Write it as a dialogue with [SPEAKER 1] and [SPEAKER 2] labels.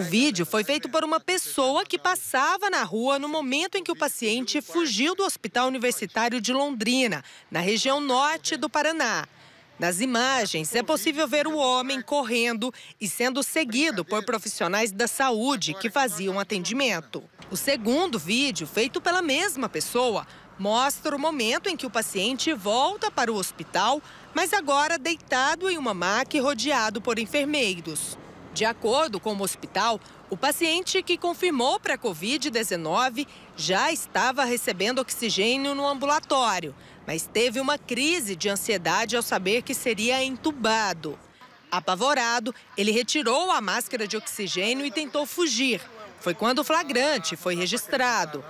[SPEAKER 1] O vídeo foi feito por uma pessoa que passava na rua no momento em que o paciente fugiu do Hospital Universitário de Londrina, na região norte do Paraná. Nas imagens, é possível ver o homem correndo e sendo seguido por profissionais da saúde que faziam atendimento. O segundo vídeo, feito pela mesma pessoa, mostra o momento em que o paciente volta para o hospital, mas agora deitado em uma maca e rodeado por enfermeiros. De acordo com o hospital, o paciente que confirmou para a Covid-19 já estava recebendo oxigênio no ambulatório, mas teve uma crise de ansiedade ao saber que seria entubado. Apavorado, ele retirou a máscara de oxigênio e tentou fugir. Foi quando o flagrante foi registrado.